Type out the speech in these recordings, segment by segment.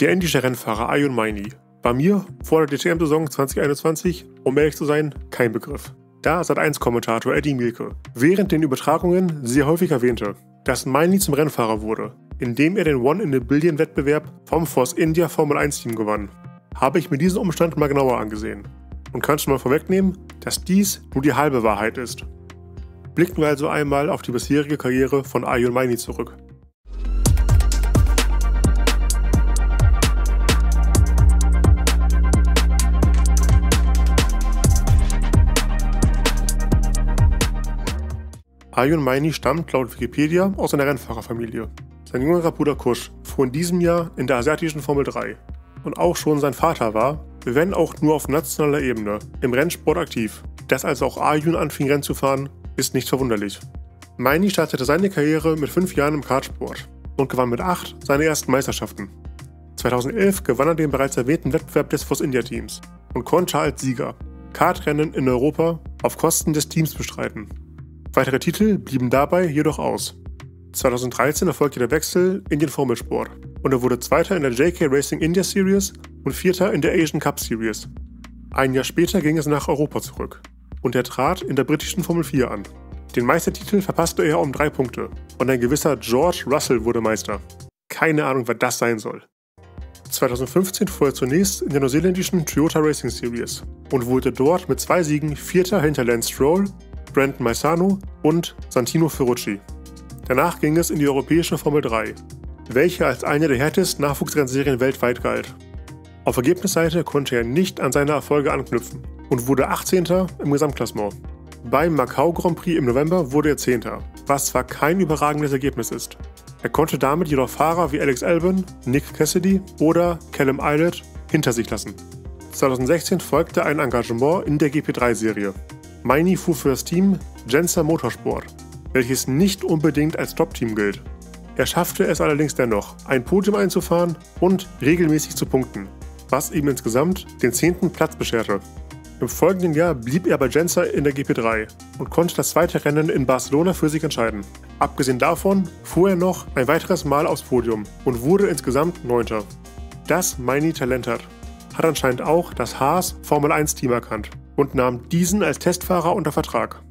Der indische Rennfahrer Ayun Maini war mir vor der DTM-Saison 2021, um ehrlich zu sein, kein Begriff. Da Sat1-Kommentator Eddie Mielke während den Übertragungen sehr häufig erwähnte, dass Maini zum Rennfahrer wurde, indem er den One-in-a-Billion-Wettbewerb vom Force India Formel 1-Team gewann, habe ich mir diesen Umstand mal genauer angesehen und kann schon mal vorwegnehmen, dass dies nur die halbe Wahrheit ist. Blicken wir also einmal auf die bisherige Karriere von Ayun Maini zurück. Ayun Maini stammt laut Wikipedia aus einer Rennfahrerfamilie. Sein jüngerer Bruder Kush fuhr in diesem Jahr in der asiatischen Formel 3. Und auch schon sein Vater war, wenn auch nur auf nationaler Ebene, im Rennsport aktiv. Dass also auch Ayun anfing Rennen zu fahren, ist nicht verwunderlich. Maini startete seine Karriere mit fünf Jahren im Kartsport und gewann mit acht seine ersten Meisterschaften. 2011 gewann er den bereits erwähnten Wettbewerb des Force India Teams und konnte als Sieger Kartrennen in Europa auf Kosten des Teams bestreiten. Weitere Titel blieben dabei jedoch aus. 2013 erfolgte der Wechsel in den Formelsport und er wurde Zweiter in der JK Racing India Series und Vierter in der Asian Cup Series. Ein Jahr später ging es nach Europa zurück und er trat in der britischen Formel 4 an. Den Meistertitel verpasste er um drei Punkte und ein gewisser George Russell wurde Meister. Keine Ahnung, wer das sein soll. 2015 fuhr er zunächst in der neuseeländischen Toyota Racing Series und wurde dort mit zwei Siegen Vierter hinter Lance Stroll Brandon Maisano und Santino Ferrucci. Danach ging es in die europäische Formel 3, welche als eine der härtesten Nachwuchsrennserien weltweit galt. Auf Ergebnisseite konnte er nicht an seine Erfolge anknüpfen und wurde 18. im Gesamtklassement. Beim Macau Grand Prix im November wurde er 10., was zwar kein überragendes Ergebnis ist. Er konnte damit jedoch Fahrer wie Alex Albon, Nick Cassidy oder Callum Eilert hinter sich lassen. 2016 folgte ein Engagement in der GP3-Serie, Maini fuhr für das Team Genser Motorsport, welches nicht unbedingt als Top-Team gilt. Er schaffte es allerdings dennoch, ein Podium einzufahren und regelmäßig zu punkten, was ihm insgesamt den zehnten Platz bescherte. Im folgenden Jahr blieb er bei Genser in der GP3 und konnte das zweite Rennen in Barcelona für sich entscheiden. Abgesehen davon fuhr er noch ein weiteres Mal aufs Podium und wurde insgesamt Neunter. Das Maini Talent hat, hat anscheinend auch das Haas Formel 1 Team erkannt und nahm diesen als Testfahrer unter Vertrag.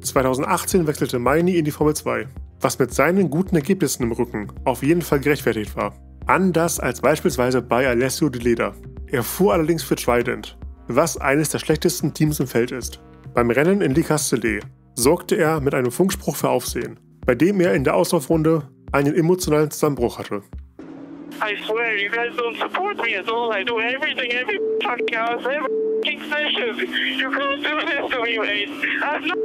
2018 wechselte Maini in die Formel 2, was mit seinen guten Ergebnissen im Rücken auf jeden Fall gerechtfertigt war. Anders als beispielsweise bei Alessio de Leda. Er fuhr allerdings für Trident, was eines der schlechtesten Teams im Feld ist. Beim Rennen in Le Castellet sorgte er mit einem Funkspruch für Aufsehen, bei dem er in der Auslaufrunde einen emotionalen Zusammenbruch hatte. I swear, you guys don't support me at all. I do everything, every podcast, every session. You can't do this to me, mate. I'm not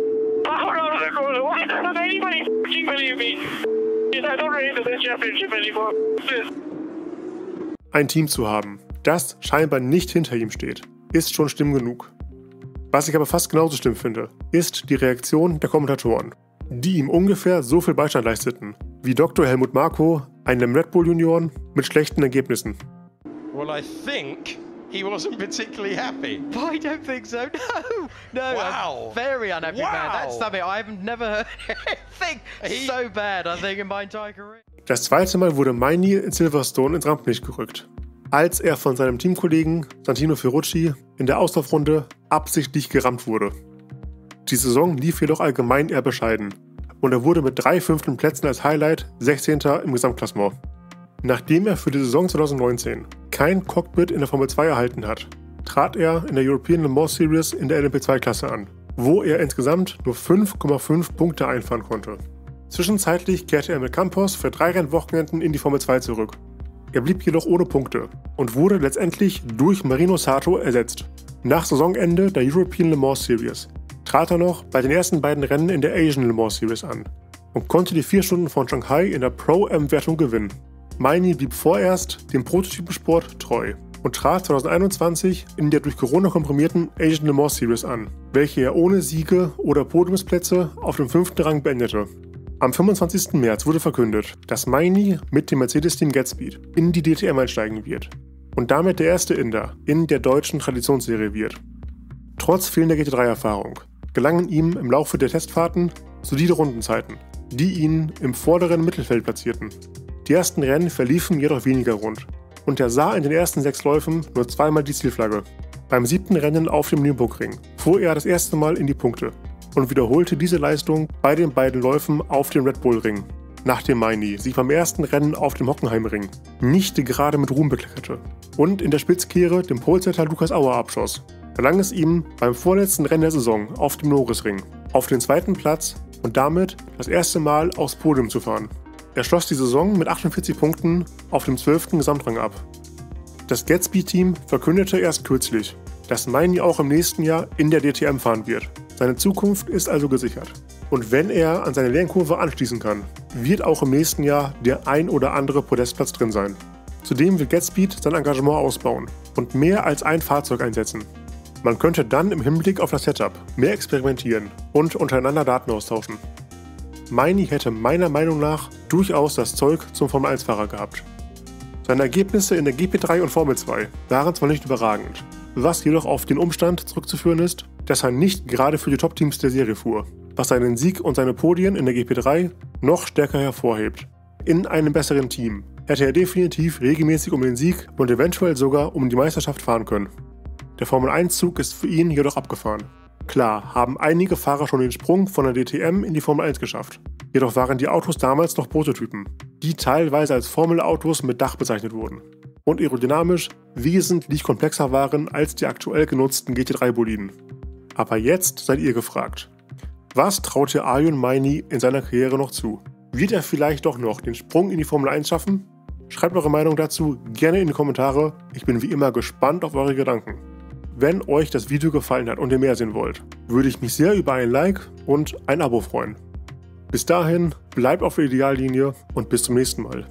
power out of the corner. Why doesn't anybody believe me? I don't rate this championship anymore. Ein Team zu haben, das scheinbar nicht hinter ihm steht, ist schon schlimm genug. Was ich aber fast genauso schlimm finde, ist die Reaktion der Kommentatoren, die ihm ungefähr so viel Beistand leisteten, wie Dr. Helmut Marko einem Red Bull Junioren mit schlechten Ergebnissen. Well, I think he wasn't particularly happy. I don't think so. No, no. Wow. I'm very unhappy Wow. man. That's something I've never heard anything He- so bad. I think in my entire career. Das zweite Mal wurde Maini in Silverstone ins Rampenlicht gerückt, als er von seinem Teamkollegen Santino Ferrucci in der Auslaufrunde absichtlich gerammt wurde. Die Saison lief jedoch allgemein eher bescheiden und er wurde mit drei fünften Plätzen als Highlight 16. im Gesamtklassement. Nachdem er für die Saison 2019 kein Cockpit in der Formel 2 erhalten hat, trat er in der European Le Mans Series in der LMP2-Klasse an, wo er insgesamt nur 5,5 Punkte einfahren konnte. Zwischenzeitlich kehrte er mit Campos für drei Rennwochenenden in die Formel 2 zurück. Er blieb jedoch ohne Punkte und wurde letztendlich durch Marino Sato ersetzt. Nach Saisonende der European Le Mans Series trat er noch bei den ersten beiden Rennen in der Asian Le Mans Series an und konnte die vier Stunden von Shanghai in der Pro-M-Wertung gewinnen. Maini blieb vorerst dem Prototypensport treu und trat 2021 in der durch Corona komprimierten Asian Le Mans Series an, welche er ohne Siege oder Podiumsplätze auf dem fünften Rang beendete. Am 25. März wurde verkündet, dass Maini mit dem Mercedes-Team Gatspeed in die DTM einsteigen wird und damit der erste Inder in der deutschen Traditionsserie wird. Trotz fehlender GT3-Erfahrung gelangen ihm im Laufe der Testfahrten solide Rundenzeiten, die ihn im vorderen Mittelfeld platzierten. Die ersten Rennen verliefen jedoch weniger rund und er sah in den ersten sechs Läufen nur zweimal die Zielflagge. Beim siebten Rennen auf dem Nürburgring fuhr er das erste Mal in die Punkte und wiederholte diese Leistung bei den beiden Läufen auf dem Red Bull Ring, nachdem Meini sich beim ersten Rennen auf dem Hockenheimring nicht gerade mit Ruhm bekleckerte und in der Spitzkehre dem Polsetter Lukas Auer abschoss, gelang es ihm beim vorletzten Rennen der Saison auf dem Norrisring auf den zweiten Platz und damit das erste Mal aufs Podium zu fahren. Er schloss die Saison mit 48 Punkten auf dem 12. Gesamtrang ab. Das Gatsby-Team verkündete erst kürzlich, dass Meini auch im nächsten Jahr in der DTM fahren wird. Seine Zukunft ist also gesichert. Und wenn er an seine Lernkurve anschließen kann, wird auch im nächsten Jahr der ein oder andere Podestplatz drin sein. Zudem will Gatspeed sein Engagement ausbauen und mehr als ein Fahrzeug einsetzen. Man könnte dann im Hinblick auf das Setup mehr experimentieren und untereinander Daten austauschen. Meini hätte meiner Meinung nach durchaus das Zeug zum Formel-1-Fahrer gehabt. Seine Ergebnisse in der GP3 und Formel 2 waren zwar nicht überragend, was jedoch auf den Umstand zurückzuführen ist, dass er nicht gerade für die Top-Teams der Serie fuhr, was seinen Sieg und seine Podien in der GP3 noch stärker hervorhebt. In einem besseren Team hätte er definitiv regelmäßig um den Sieg und eventuell sogar um die Meisterschaft fahren können. Der Formel-1-Zug ist für ihn jedoch abgefahren. Klar, haben einige Fahrer schon den Sprung von der DTM in die Formel 1 geschafft. Jedoch waren die Autos damals noch Prototypen, die teilweise als Formel-Autos mit Dach bezeichnet wurden und aerodynamisch wesentlich komplexer waren als die aktuell genutzten GT3-Boliden. Aber jetzt seid ihr gefragt. Was traut ihr Arjun Maini in seiner Karriere noch zu? Wird er vielleicht doch noch den Sprung in die Formel 1 schaffen? Schreibt eure Meinung dazu gerne in die Kommentare. Ich bin wie immer gespannt auf eure Gedanken. Wenn euch das Video gefallen hat und ihr mehr sehen wollt, würde ich mich sehr über ein Like und ein Abo freuen. Bis dahin, bleibt auf der Ideallinie und bis zum nächsten Mal.